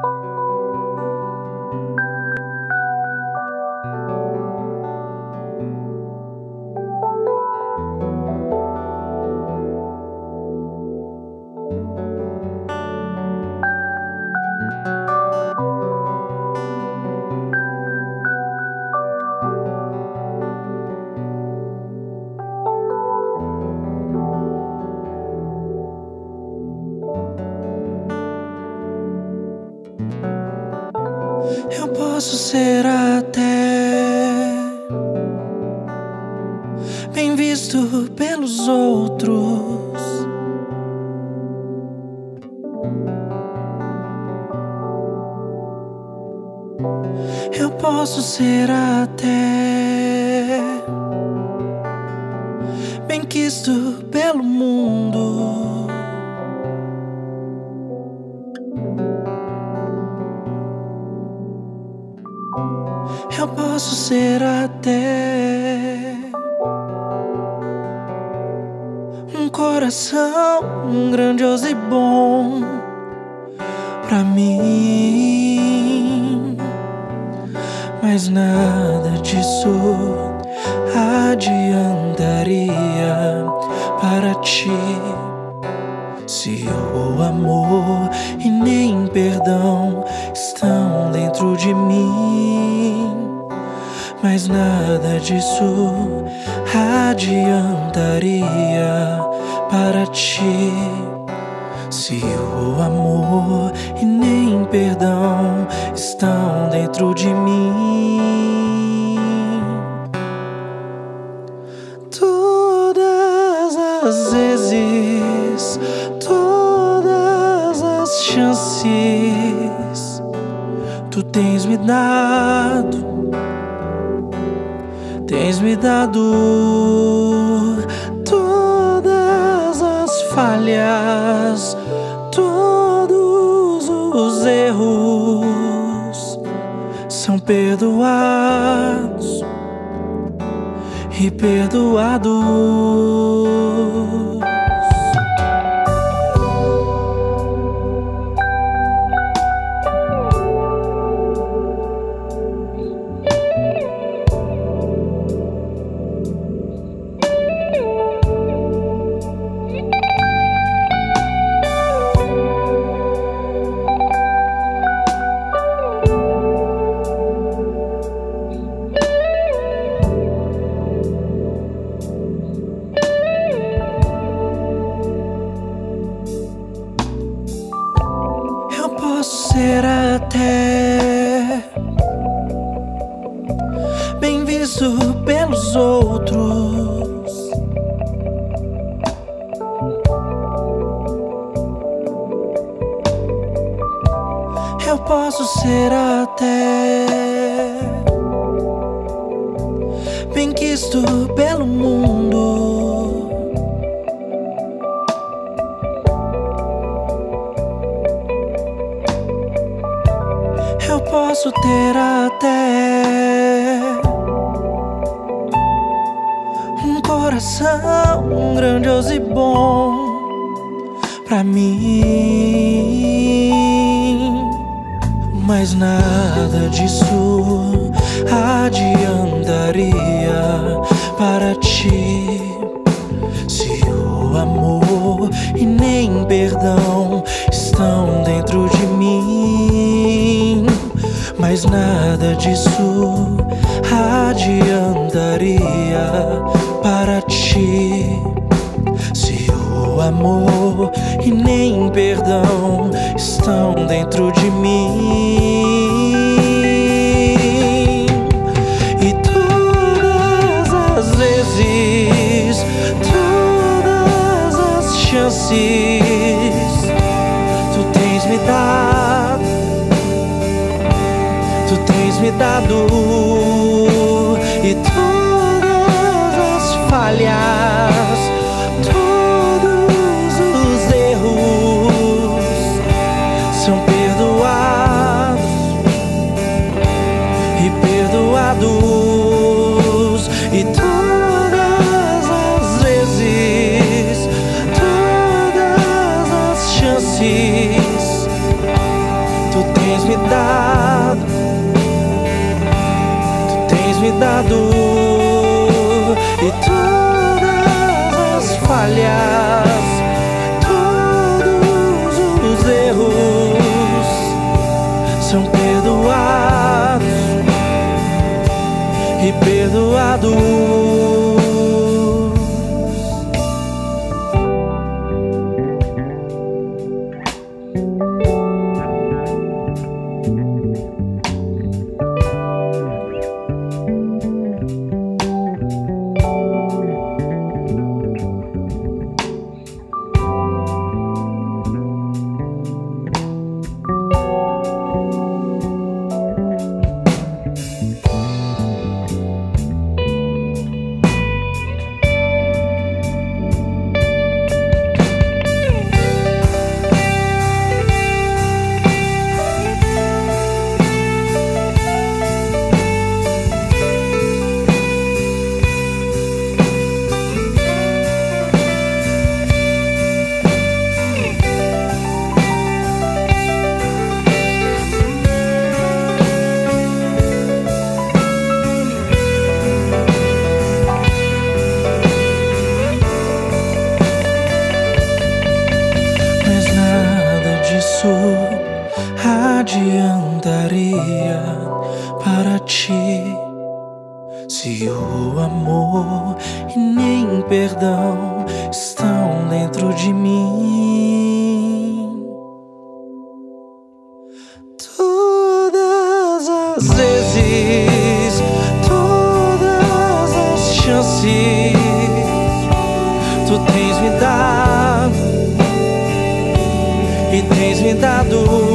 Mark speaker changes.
Speaker 1: Eu posso ser até bem visto pelos outros. Eu posso ser até bem quisto pelo mundo. Eu posso ser até um coração grandioso e bom pra mim, mas nada disso adiantaria para ti. Se o amor e nem perdão estão dentro de mim, mas nada disso adiantaria para ti. Se o amor e nem perdão estão dentro de mim, todas as vezes, todas as chances tu tens me dado, tens me dado todas as falhas, todos os erros são perdoados e perdoados. Até bem visto pelos outros. Eu posso ser até bem quisto pelo mundo. Eu posso ter até um coração grandioso e bom pra mim, mas nada disso adiantaria para ti. Se o amor e nem perdão estão mas nada disso adiantaria para ti. Se o amor e nem perdão estão dentro de mim. Tu tens me dado, e todas as falhas, me e todas as falhas, todos os erros são perdoados e perdoados. Se o amor e nem perdão estão dentro de mim. Todas as vezes, todas as chances, tu tens me dado e tens me dado